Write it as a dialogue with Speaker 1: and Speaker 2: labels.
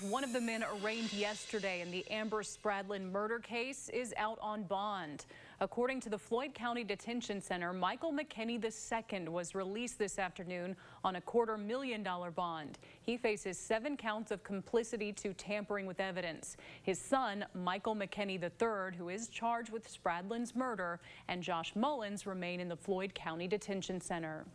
Speaker 1: One of the men arraigned yesterday in the Amber Spradlin murder case is out on bond. According to the Floyd County Detention Center, Michael McKinney II was released this afternoon on a quarter million dollar bond. He faces seven counts of complicity to tampering with evidence. His son, Michael McKinney III, who is charged with Spradlin's murder, and Josh Mullins remain in the Floyd County Detention Center.